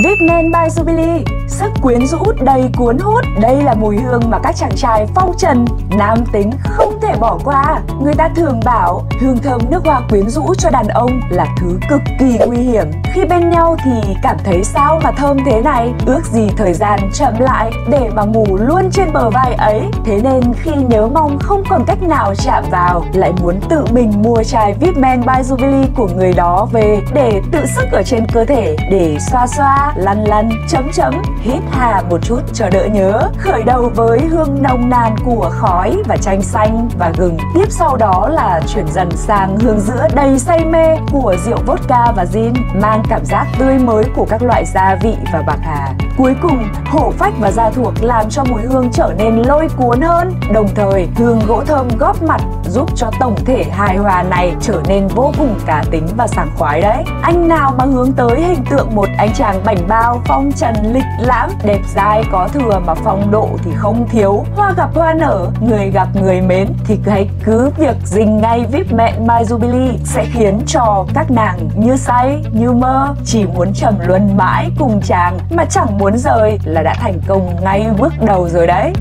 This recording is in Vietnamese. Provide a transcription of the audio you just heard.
Vipman by Subili Sức quyến rũ đầy cuốn hút. Đây là mùi hương mà các chàng trai phong trần Nam tính không thể bỏ qua. Người ta thường bảo hương thơm nước hoa quyến rũ cho đàn ông là thứ cực kỳ nguy hiểm. Khi bên nhau thì cảm thấy sao mà thơm thế này? Ước gì thời gian chậm lại để mà ngủ luôn trên bờ vai ấy. Thế nên khi nhớ mong không còn cách nào chạm vào Lại muốn tự mình mua chai Vipman by Jubilee của người đó về Để tự sức ở trên cơ thể Để xoa xoa, lăn lăn, chấm chấm. Hít hà một chút cho đỡ nhớ. Khởi đầu với hương nồng nàn của khói và chanh xanh. Và gừng. Tiếp sau đó là chuyển dần sang hương giữa đầy say mê của rượu vodka và gin Mang cảm giác tươi mới của các loại gia vị và bạc hà. Cuối cùng, hổ phách và da thuộc làm cho mùi hương trở nên lôi cuốn hơn. Đồng thời, hương gỗ thơm góp mặt giúp cho tổng thể hài hòa này trở nên vô cùng cá tính và sảng khoái đấy. Anh nào mà hướng tới hình tượng một anh chàng bảnh bao, phong trần lịch lãm, đẹp dai có thừa mà phong độ thì không thiếu. Hoa gặp hoa nở, người gặp người mến thì hãy cứ việc dình ngay VIP mẹ My Jubilee sẽ khiến cho các nàng như say, như mơ, chỉ muốn trầm luân mãi cùng chàng mà chẳng muốn rời là đã thành công ngay bước đầu rồi đấy.